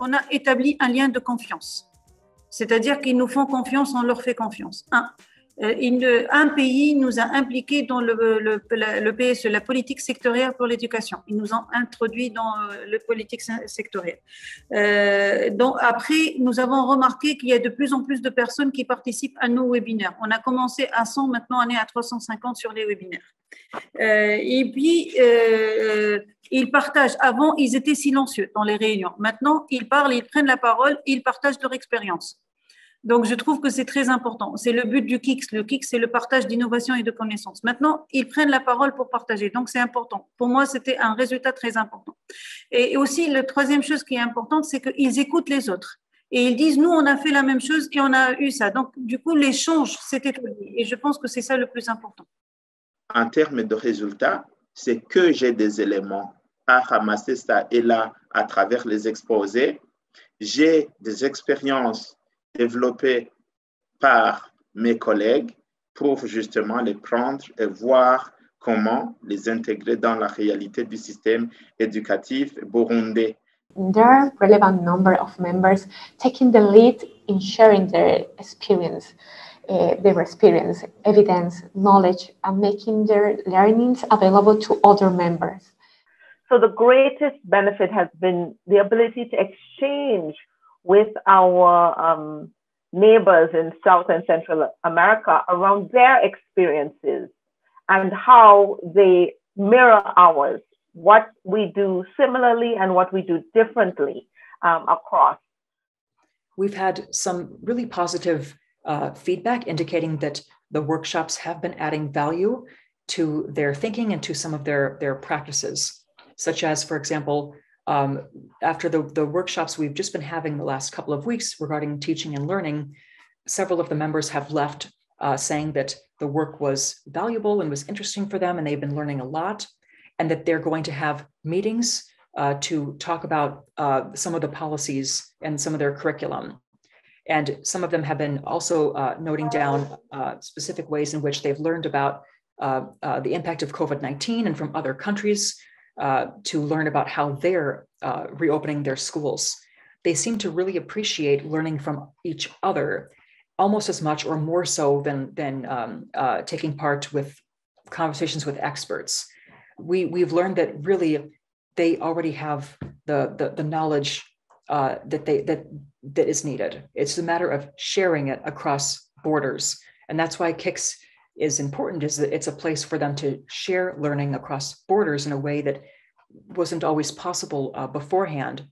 On a établi un lien de confiance. C'est-à-dire qu'ils nous font confiance, on leur fait confiance. Un. Euh, un pays nous a impliqués dans le, PSE, la politique sectorielle pour l'éducation. Ils nous ont introduit dans euh, le politique sectorielle. Euh, donc après, nous avons remarqué qu'il y a de plus en plus de personnes qui participent à nos webinaires. On a commencé à 100, maintenant on est à 350 sur les webinaires. Et puis, ils partagent. Avant, ils étaient silencieux dans les réunions. Maintenant, ils parlent, ils prennent la parole, ils partagent leur expérience. Donc, je trouve que c'est très important. C'est le but du KIX. Le KIX, c'est le partage d'innovation et de connaissances. Maintenant, ils prennent la parole pour partager. Donc, c'est important. Pour moi, c'était un résultat très important. Et aussi, la troisième chose qui est importante, c'est qu'ils écoutent les autres. Et ils disent, nous, on a fait la même chose et on a eu ça. Donc, du coup, l'échange s'est établi. Et je pense que c'est ça le plus important. En termes de résultats, c'est que j'ai des éléments à ramasser ça et là à travers les exposés. J'ai des expériences développés par mes collègues pour justement les prendre et voir comment les intégrer dans la réalité du système éducatif burundais. There are a relevant number of members taking the lead in sharing their experience, uh, their experience, evidence, knowledge, and making their learnings available to other members. So the greatest benefit has been the ability to exchange with our um, neighbors in South and Central America around their experiences and how they mirror ours, what we do similarly and what we do differently um, across. We've had some really positive uh, feedback indicating that the workshops have been adding value to their thinking and to some of their, their practices, such as, for example, um, after the, the workshops we've just been having the last couple of weeks regarding teaching and learning, several of the members have left uh, saying that the work was valuable and was interesting for them, and they've been learning a lot, and that they're going to have meetings uh, to talk about uh, some of the policies and some of their curriculum. And some of them have been also uh, noting down uh, specific ways in which they've learned about uh, the impact of COVID 19 and from other countries uh, to learn about how they're uh, reopening their schools. They seem to really appreciate learning from each other almost as much or more so than, than um, uh, taking part with conversations with experts. We, we've learned that really they already have the, the, the knowledge uh, that, they, that, that is needed. It's a matter of sharing it across borders. And that's why KICS is important is that it's a place for them to share learning across borders in a way that wasn't always possible uh, beforehand